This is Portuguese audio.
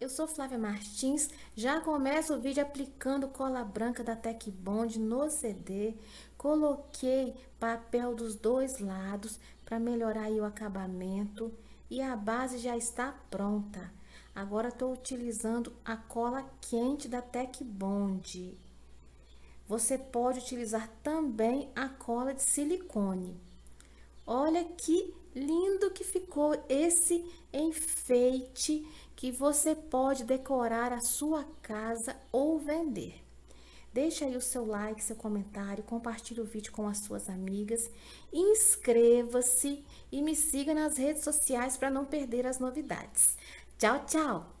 eu sou Flávia Martins. Já começo o vídeo aplicando cola branca da Tec Bond no CD. Coloquei papel dos dois lados para melhorar o acabamento e a base já está pronta. Agora estou utilizando a cola quente da Tec Bond. Você pode utilizar também a cola de silicone. Olha que lindo que ficou esse enfeite que você pode decorar a sua casa ou vender. Deixe aí o seu like, seu comentário, compartilhe o vídeo com as suas amigas, inscreva-se e me siga nas redes sociais para não perder as novidades. Tchau, tchau!